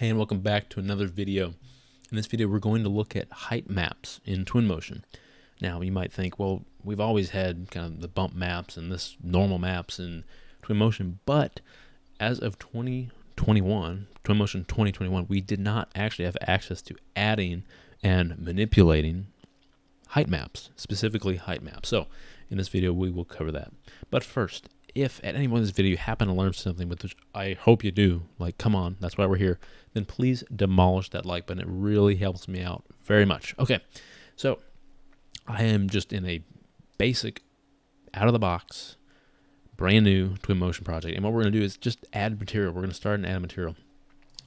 Hey and welcome back to another video. In this video we're going to look at height maps in Twinmotion. Now you might think, well, we've always had kind of the bump maps and this normal maps in Twinmotion, but as of 2021, Twinmotion 2021, we did not actually have access to adding and manipulating height maps, specifically height maps. So in this video we will cover that. But first, if at any point in this video you happen to learn something, which I hope you do, like come on, that's why we're here, then please demolish that like button. It really helps me out very much. Okay, so I am just in a basic, out of the box, brand new Twinmotion project. And what we're going to do is just add material. We're going to start and add material.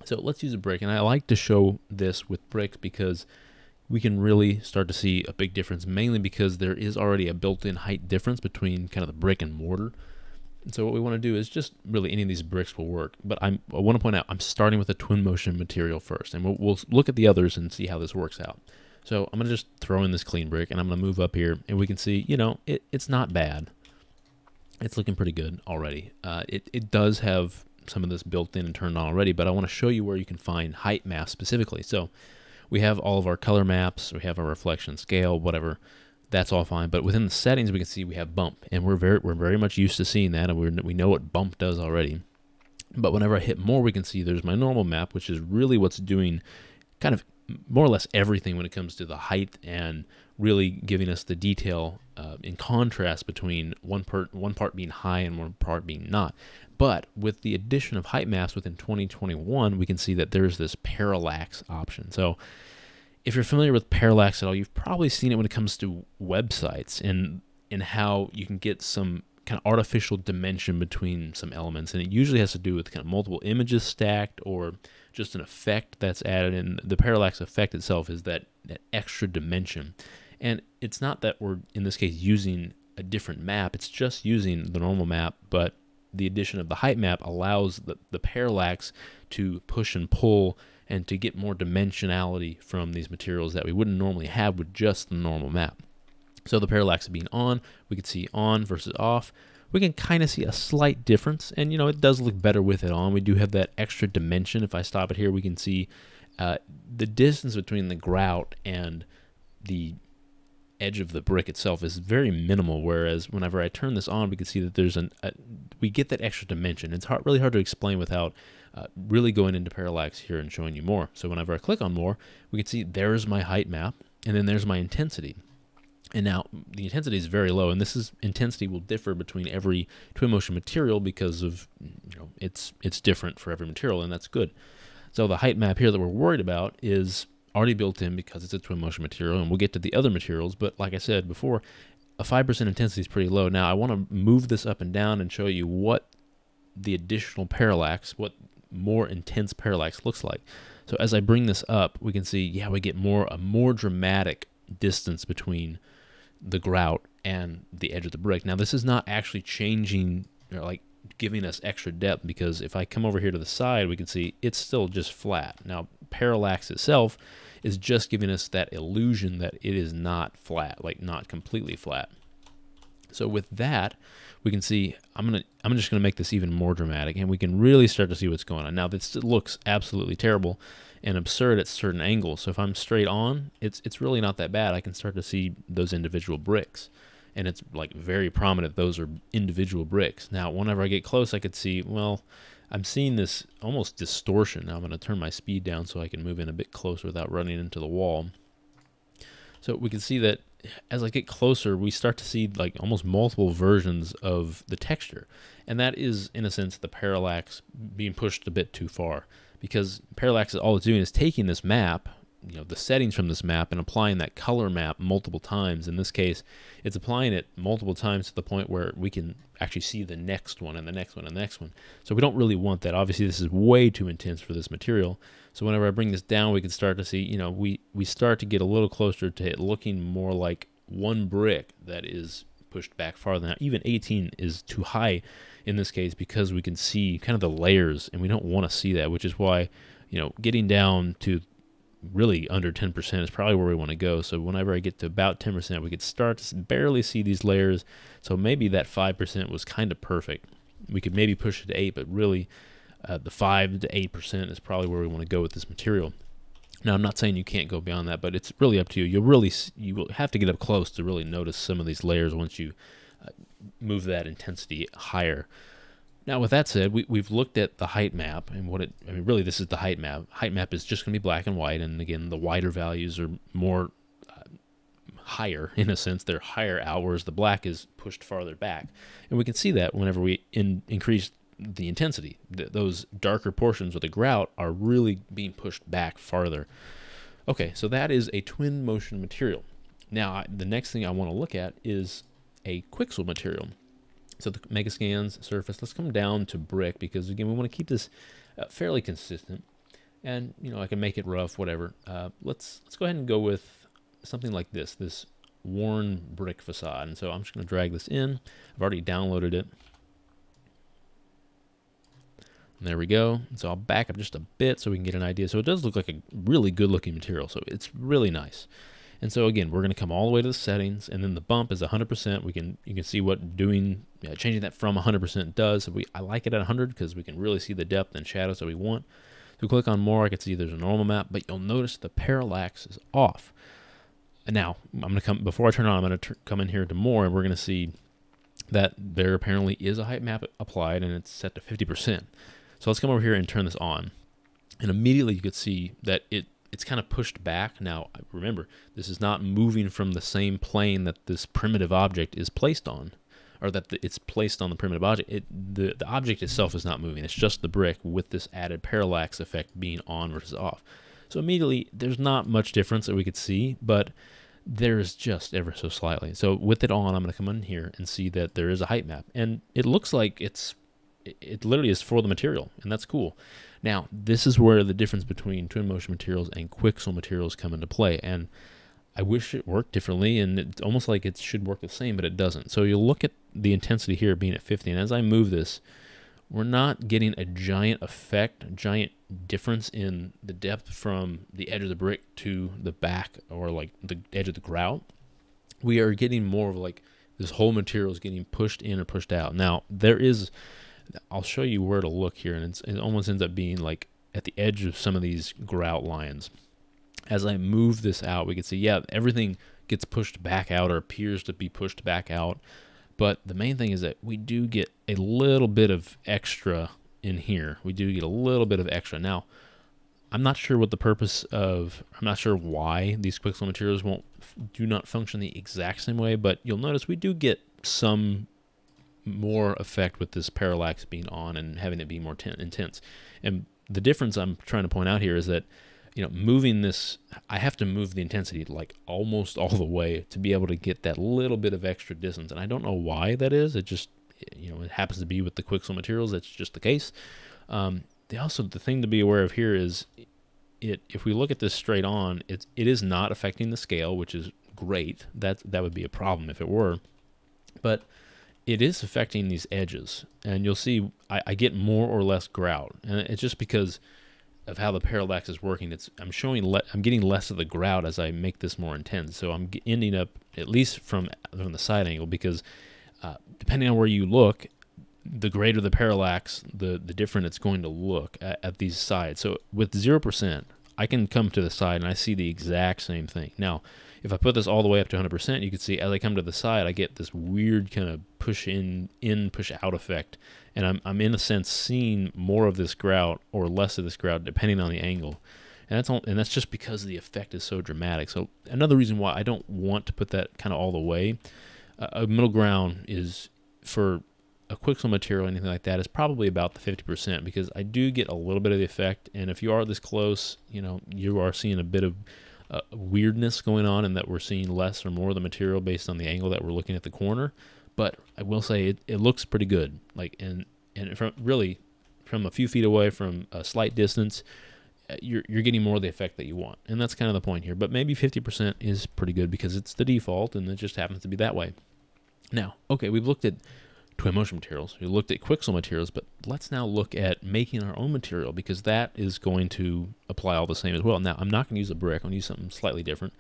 So let's use a brick. And I like to show this with bricks because we can really start to see a big difference, mainly because there is already a built-in height difference between kind of the brick and mortar. So what we want to do is just really any of these bricks will work. But I'm, I want to point out I'm starting with a Twinmotion material first, and we'll, we'll look at the others and see how this works out. So I'm going to just throw in this clean brick, and I'm going to move up here, and we can see, you know, it, it's not bad. It's looking pretty good already. Uh, it, it does have some of this built in and turned on already, but I want to show you where you can find height maps specifically. So we have all of our color maps, we have our reflection scale, whatever that's all fine. But within the settings, we can see we have bump, and we're very we're very much used to seeing that, and we we know what bump does already. But whenever I hit more, we can see there's my normal map, which is really what's doing kind of more or less everything when it comes to the height and really giving us the detail uh, in contrast between one part one part being high and one part being not. But with the addition of height maps within 2021, we can see that there's this parallax option. So if you're familiar with parallax at all, you've probably seen it when it comes to websites and and how you can get some kind of artificial dimension between some elements, and it usually has to do with kind of multiple images stacked or just an effect that's added. And the parallax effect itself is that that extra dimension, and it's not that we're in this case using a different map; it's just using the normal map, but the addition of the height map allows the, the parallax to push and pull and to get more dimensionality from these materials that we wouldn't normally have with just the normal map. So the parallax being on, we can see on versus off. We can kind of see a slight difference, and you know it does look better with it on. We do have that extra dimension. If I stop it here, we can see uh, the distance between the grout and the edge of the brick itself is very minimal. Whereas whenever I turn this on, we can see that there's an a, we get that extra dimension. It's hard, really hard to explain without uh, really going into parallax here and showing you more. So whenever I click on more, we can see there's my height map, and then there's my intensity. And now the intensity is very low, and this is intensity will differ between every Twinmotion material because of you know it's it's different for every material, and that's good. So the height map here that we're worried about is already built in because it's a Twinmotion material, and we'll get to the other materials. But like I said before, a 5% intensity is pretty low. Now I want to move this up and down and show you what the additional parallax, what more intense parallax looks like. So as I bring this up, we can see, yeah, we get more a more dramatic distance between the grout and the edge of the brick. Now this is not actually changing, know, like giving us extra depth because if I come over here to the side, we can see it's still just flat. Now parallax itself is just giving us that illusion that it is not flat, like not completely flat. So with that, we can see I'm gonna I'm just gonna make this even more dramatic, and we can really start to see what's going on. Now this looks absolutely terrible and absurd at certain angles. So if I'm straight on, it's it's really not that bad. I can start to see those individual bricks, and it's like very prominent. Those are individual bricks. Now whenever I get close, I could see well. I'm seeing this almost distortion. Now I'm going to turn my speed down so I can move in a bit closer without running into the wall. So we can see that as I get closer, we start to see like almost multiple versions of the texture. And that is, in a sense, the parallax being pushed a bit too far. Because parallax is all it's doing is taking this map, you know, the settings from this map and applying that color map multiple times. In this case, it's applying it multiple times to the point where we can actually see the next one and the next one and the next one. So we don't really want that. Obviously, this is way too intense for this material. So whenever I bring this down, we can start to see, you know, we, we start to get a little closer to it looking more like one brick that is pushed back farther. Now, even 18 is too high in this case because we can see kind of the layers and we don't want to see that, which is why, you know, getting down to really under 10% is probably where we want to go. So whenever I get to about 10%, we could start to barely see these layers. So maybe that 5% was kind of perfect. We could maybe push it to 8, but really uh, the five to eight percent is probably where we want to go with this material. Now, I'm not saying you can't go beyond that, but it's really up to you. You'll really you will have to get up close to really notice some of these layers once you uh, move that intensity higher. Now, with that said, we, we've looked at the height map and what it, I mean, really, this is the height map. Height map is just going to be black and white. And again, the wider values are more uh, higher in a sense. They're higher out, whereas the black is pushed farther back. And we can see that whenever we in, increase the intensity, th- those darker portions with the grout are really being pushed back farther. Okay, so that is a Twinmotion material. Now, the next thing I want to look at is a Quixel material. So the Megascans surface, let's come down to brick because again, we want to keep this uh, fairly consistent. And, you know, I can make it rough, whatever. Uh, let's, let's go ahead and go with something like this, this worn brick facade. And so I'm just going to drag this in. I've already downloaded it. There we go. So I'll back up just a bit so we can get an idea. So it does look like a really good looking material. So it's really nice. And so again, we're going to come all the way to the settings, and then the bump is 100%. We can you can see what doing changing that from 100% does. So we I like it at 100 because we can really see the depth and shadows that we want. So click on more, I can see there's a normal map, but you'll notice the parallax is off. And now I'm going to come before I turn on. I'm going to come in here to more, and we're going to see that there apparently is a height map applied, and it's set to 50%. So let's come over here and turn this on. And immediately you could see that it it's kind of pushed back. Now, remember, this is not moving from the same plane that this primitive object is placed on, or that the, it's placed on the primitive object. It, the, the object itself is not moving. It's just the brick with this added parallax effect being on versus off. So immediately, there's not much difference that we could see, but there's just ever so slightly. So with it on, I'm going to come in here and see that there is a height map. And it looks like it's it literally is for the material, and that's cool. Now, this is where the difference between Twinmotion materials and Quixel materials come into play, and I wish it worked differently, and it's almost like it should work the same, but it doesn't. So you'll look at the intensity here being at 50, and as I move this, we're not getting a giant effect, a giant difference in the depth from the edge of the brick to the back or like the edge of the grout. We are getting more of like this whole material is getting pushed in or pushed out. Now, there is I'll show you where to look here, and it almost ends up being like at the edge of some of these grout lines. As I move this out, we can see, yeah, everything gets pushed back out or appears to be pushed back out. But the main thing is that we do get a little bit of extra in here. We do get a little bit of extra. Now, I'm not sure what the purpose of, I'm not sure why these Quixel materials won't do not function the exact same way, but you'll notice we do get some more effect with this parallax being on and having it be more ten- intense. And the difference I'm trying to point out here is that you know moving this I have to move the intensity like almost all the way to be able to get that little bit of extra distance. And I don't know why that is. It just you know it happens to be with the Quixel materials. That's just the case. Um, the also the thing to be aware of here is it if we look at this straight on, it's it is not affecting the scale, which is great. That that would be a problem if it were. But it is affecting these edges, and you'll see I, I, get more or less grout, and it's just because of how the parallax is working. It's I'm showing I'm getting less of the grout as I make this more intense, so I'm ending up at least from from the side angle because uh, depending on where you look, the greater the parallax, the the different it's going to look at, at these sides. So with zero percent, I can come to the side and I see the exact same thing. Now if I put this all the way up to 100%, you can see as I come to the side, I get this weird kind of push in, in, push out effect. And I'm, I'm in a sense seeing more of this grout or less of this grout depending on the angle. And that's, all, and that's just because the effect is so dramatic. So another reason why I don't want to put that kind of all the way, uh, a middle ground is for a Quixel material, anything like that, is probably about the 50% because I do get a little bit of the effect. And if you are this close, you know, you are seeing a bit of uh, weirdness going on and that we're seeing less or more of the material based on the angle that we're looking at the corner. But I will say it, it looks pretty good. Like and and from really from a few feet away from a slight distance, uh, you're you're getting more of the effect that you want, and that's kind of the point here. But maybe 50% is pretty good because it's the default and it just happens to be that way. Now, okay, we've looked at Twinmotion materials. We looked at Quixel materials, but let's now look at making our own material because that is going to apply all the same as well. Now, I'm not going to use a brick. I'm going to use something slightly different.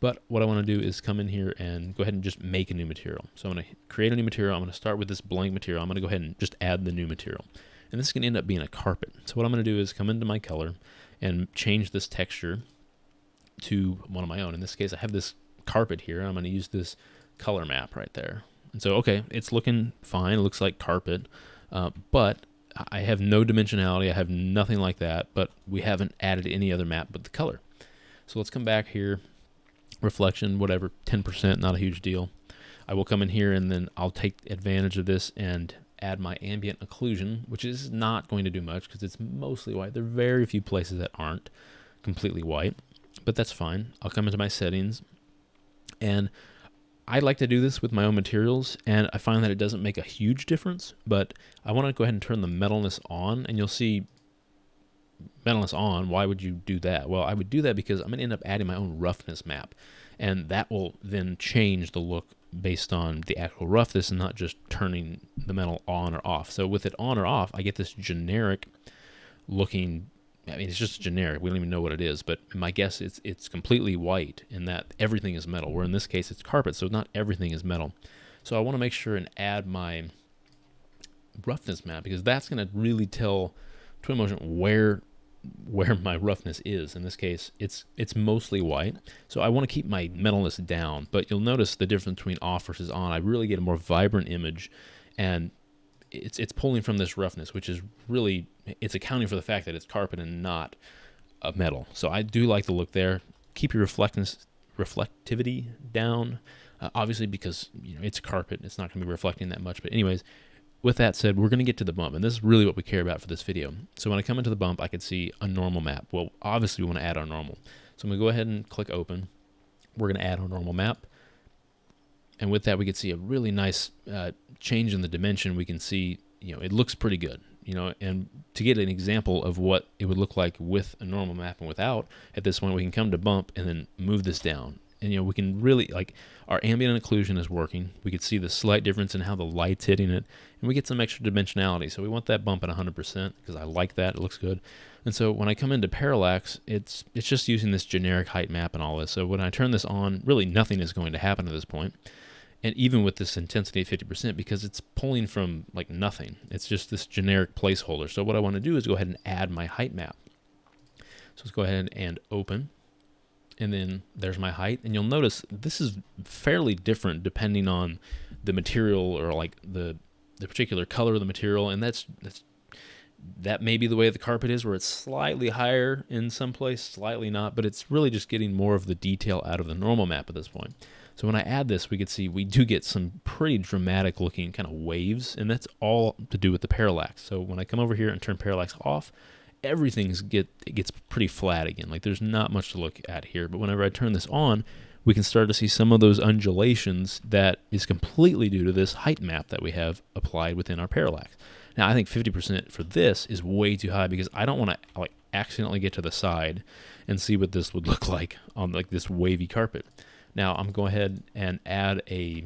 But what I want to do is come in here and go ahead and just make a new material. So I'm going to create a new material. I'm going to start with this blank material. I'm going to go ahead and just add the new material. and this is going to end up being a carpet. So what I'm going to do is come into my color and change this texture to one of my own. In this case, I have this carpet here. I'm going to use this color map right there. And so, okay, it's looking fine. It looks like carpet, uh, but I have no dimensionality. I have nothing like that, but we haven't added any other map but the color. So let's come back here, reflection, whatever, 10%, not a huge deal. I will come in here and then I'll take advantage of this and add my ambient occlusion, which is not going to do much because it's mostly white. There are very few places that aren't completely white, but that's fine. I'll come into my settings and I like to do this with my own materials, and I find that it doesn't make a huge difference, but I want to go ahead and turn the metalness on, and you'll see metalness on. Why would you do that? Well, I would do that because I'm going to end up adding my own roughness map, and that will then change the look based on the actual roughness and not just turning the metal on or off. So with it on or off, I get this generic looking I mean, it's just generic. We don't even know what it is, but my guess is it's completely white in that everything is metal. Where in this case, it's carpet, so not everything is metal. So I want to make sure and add my roughness map because that's going to really tell Twinmotion where where my roughness is. In this case, it's it's mostly white. So I want to keep my metalness down, but you'll notice the difference between off versus on. I really get a more vibrant image, and it's it's pulling from this roughness, which is really it's accounting for the fact that it's carpet and not a metal. So I do like the look there. Keep your reflectness reflectivity down, uh, obviously because you know it's carpet, it's not going to be reflecting that much. But anyways, with that said, we're going to get to the bump, and this is really what we care about for this video. So when I come into the bump, I can see a normal map. Well, obviously we want to add our normal. So I'm going to go ahead and click open. We're going to add our normal map and with that we can see a really nice uh, change in the dimension. We can see you know it looks pretty good you know and to get an example of what it would look like with a normal map and without at this point we can come to bump and then move this down and you know we can really like our ambient occlusion is working. We can see the slight difference in how the light's hitting it and we get some extra dimensionality. So we want that bump at 100% because I like that. It looks good. And so when I come into parallax it's it's just using this generic height map and all this. So when I turn this on really nothing is going to happen at this point. point and even with this intensity of 50% because it's pulling from like nothing. It's just this generic placeholder. So what I want to do is go ahead and add my height map. So let's go ahead and open and then there's my height. And you'll notice this is fairly different depending on the material or like the the particular color of the material. And that's that's that may be the way the carpet is where it's slightly higher in some place slightly not but it's really just getting more of the detail out of the normal map at this point. So when I add this, we can see we do get some pretty dramatic looking kind of waves, and that's all to do with the parallax. So when I come over here and turn parallax off, everything's get it gets pretty flat again. Like there's not much to look at here. But whenever I turn this on, we can start to see some of those undulations that is completely due to this height map that we have applied within our parallax. Now I think 50% for this is way too high because I don't want to like accidentally get to the side and see what this would look like on like this wavy carpet. Now I'm going ahead and add a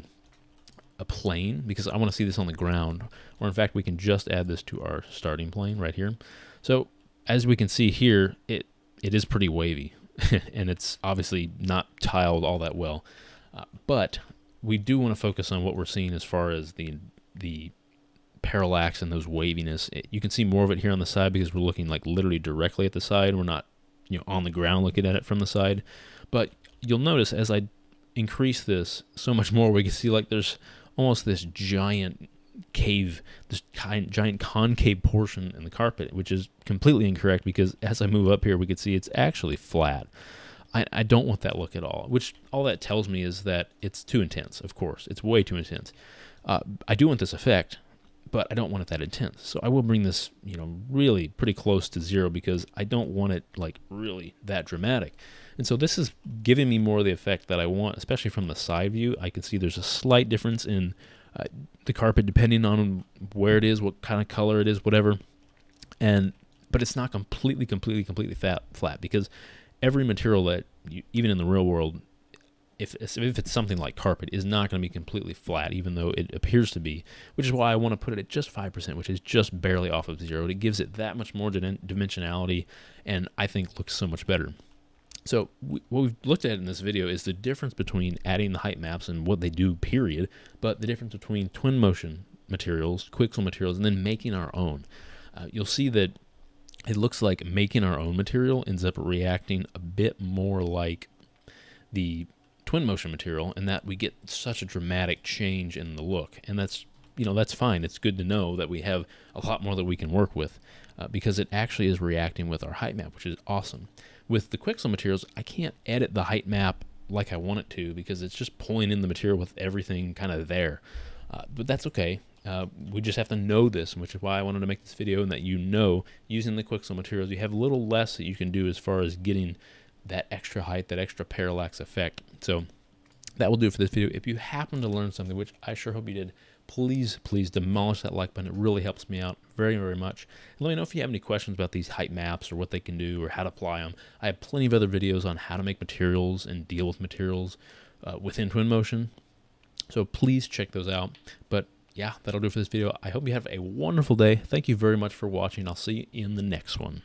a plane because I want to see this on the ground or in fact we can just add this to our starting plane right here so as we can see here it it is pretty wavy and it's obviously not tiled all that well. Uh, but we do want to focus on what we're seeing as far as the the parallax and those waviness. It, you can see more of it here on the side because we're looking like literally directly at the side. We're not you know on the ground looking at it from the side. But you'll notice as I increase this so much more, we can see like there's almost this giant cave, this giant concave portion in the carpet, which is completely incorrect because as I move up here, we can see it's actually flat. I, I don't want that look at all, which all that tells me is that it's too intense, of course. It's way too intense. Uh, I do want this effect, but I don't want it that intense. So I will bring this, you know, really pretty close to zero because I don't want it like really that dramatic. And so this is giving me more of the effect that I want, especially from the side view. I can see there's a slight difference in uh, the carpet depending on where it is, what kind of color it is, whatever. And but it's not completely, completely, completely fat, flat because every material that you, even in the real world if, if it's something like carpet, is not going to be completely flat, even though it appears to be, which is why I want to put it at just 5%, which is just barely off of zero. It gives it that much more dimensionality and I think looks so much better. So we, what we've looked at in this video is the difference between adding the height maps and what they do, period, but the difference between Twinmotion materials, Quixel materials, and then making our own. uh, you'll see that it looks like making our own material ends up reacting a bit more like the Twinmotion material and that we get such a dramatic change in the look. And that's you know that's fine. It's good to know that we have a lot more that we can work with uh, because it actually is reacting with our height map which is awesome with the Quixel materials I can't edit the height map like I want it to because it's just pulling in the material with everything kind of there uh, but that's okay uh, we just have to know this, which is why I wanted to make this video and that you know using the Quixel materials, you have a little less that you can do as far as getting that extra height, that extra parallax effect. So that will do it for this video. If you happen to learn something, which I sure hope you did, please, please demolish that like button. It really helps me out very, very much. And let me know if you have any questions about these height maps or what they can do or how to apply them. I have plenty of other videos on how to make materials and deal with materials uh, within Twinmotion. So please check those out. But yeah, that'll do for this video. I hope you have a wonderful day. Thank you very much for watching. I'll see you in the next one.